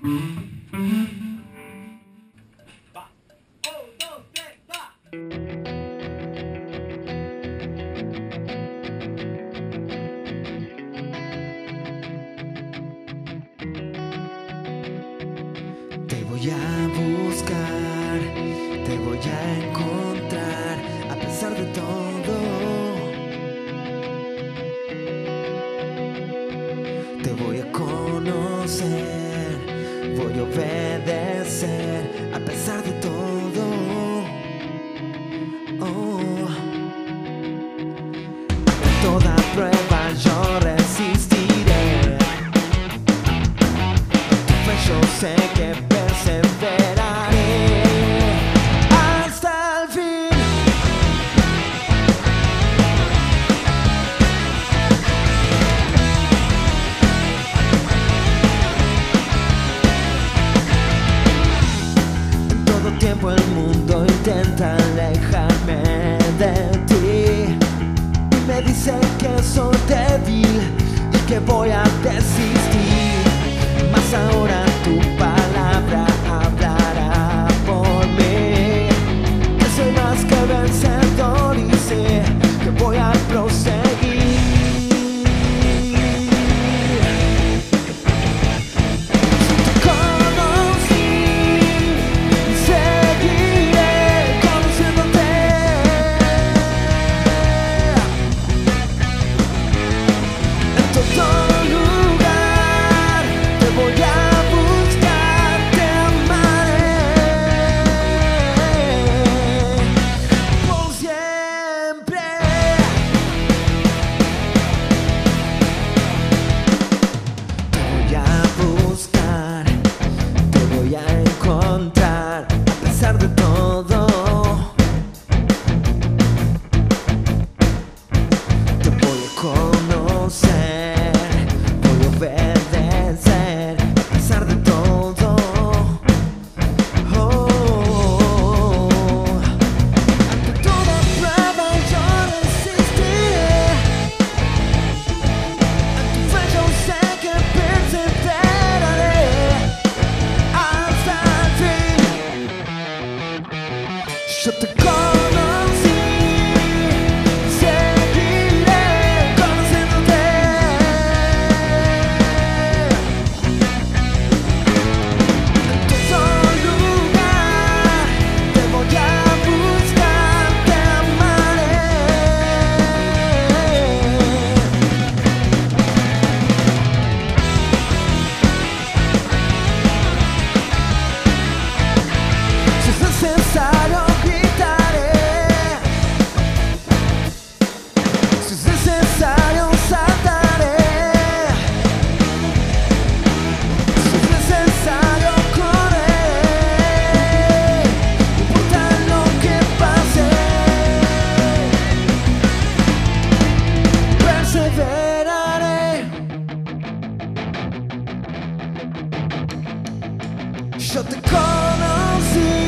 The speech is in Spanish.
Te voy a buscar, te voy a encontrar a pesar de todo, te voy a conocer obedecer a pesar de todo. Oh. En toda prueba yo resistiré. Tu fe yo sé que perseveraré. aléjame de ti. Y me dicen que soy débil y que voy a desistir. Más ahora to go. Shut the curtains in.